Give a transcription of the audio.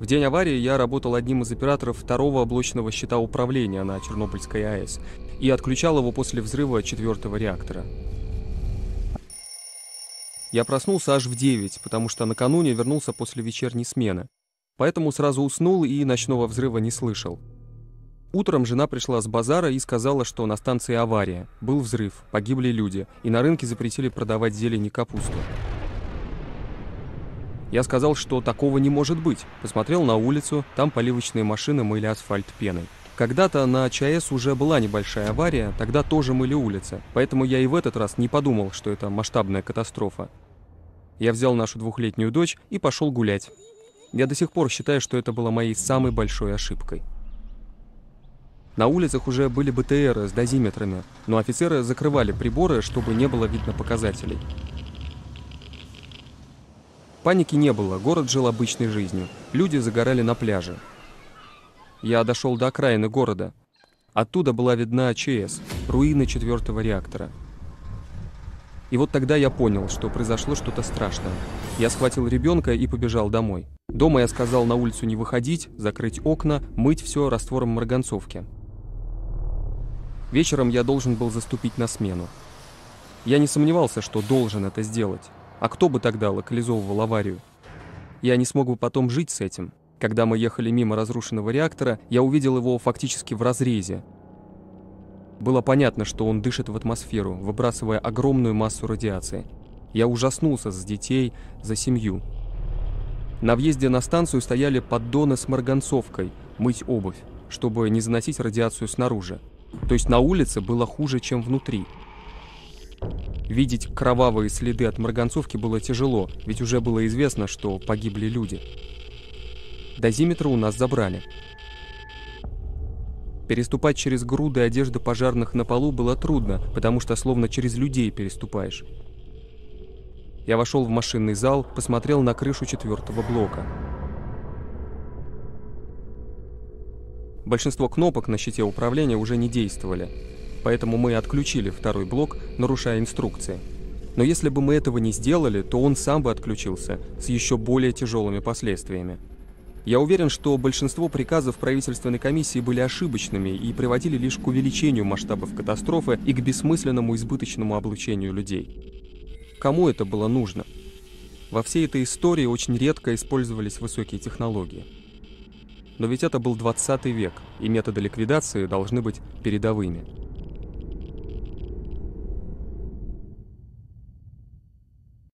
В день аварии я работал одним из операторов второго облачного щита управления на Чернобыльской АЭС и отключал его после взрыва четвертого реактора. Я проснулся аж в 9, потому что накануне вернулся после вечерней смены. Поэтому сразу уснул и ночного взрыва не слышал. Утром жена пришла с базара и сказала, что на станции авария, был взрыв, погибли люди, и на рынке запретили продавать зелень и капусту. Я сказал, что такого не может быть. Посмотрел на улицу, там поливочные машины мыли асфальт пеной. Когда-то на ЧАЭС уже была небольшая авария, тогда тоже мыли улицы, поэтому я и в этот раз не подумал, что это масштабная катастрофа. Я взял нашу двухлетнюю дочь и пошел гулять. Я до сих пор считаю, что это была моей самой большой ошибкой. На улицах уже были БТРы с дозиметрами, но офицеры закрывали приборы, чтобы не было видно показателей. Паники не было, город жил обычной жизнью. Люди загорали на пляже. Я дошел до окраины города. Оттуда была видна ЧС, руины четвертого реактора. И вот тогда я понял, что произошло что-то страшное. Я схватил ребенка и побежал домой. Дома я сказал на улицу не выходить, закрыть окна, мыть все раствором марганцовки. Вечером я должен был заступить на смену. Я не сомневался, что должен это сделать. А кто бы тогда локализовывал аварию? Я не смог бы потом жить с этим. Когда мы ехали мимо разрушенного реактора, я увидел его фактически в разрезе. Было понятно, что он дышит в атмосферу, выбрасывая огромную массу радиации. Я ужаснулся за детей, за семью. На въезде на станцию стояли поддоны с марганцовкой, мыть обувь, чтобы не заносить радиацию снаружи. То есть на улице было хуже, чем внутри. Видеть кровавые следы от марганцовки было тяжело, ведь уже было известно, что погибли люди. Дозиметры у нас забрали. Переступать через груды одежды пожарных на полу было трудно, потому что словно через людей переступаешь. Я вошел в машинный зал, посмотрел на крышу четвертого блока. Большинство кнопок на щите управления уже не действовали, поэтому мы отключили второй блок, нарушая инструкции. Но если бы мы этого не сделали, то он сам бы отключился с еще более тяжелыми последствиями. Я уверен, что большинство приказов правительственной комиссии были ошибочными и приводили лишь к увеличению масштабов катастрофы и к бессмысленному избыточному облучению людей. Кому это было нужно? Во всей этой истории очень редко использовались высокие технологии. Но ведь это был 20 век, и методы ликвидации должны быть передовыми.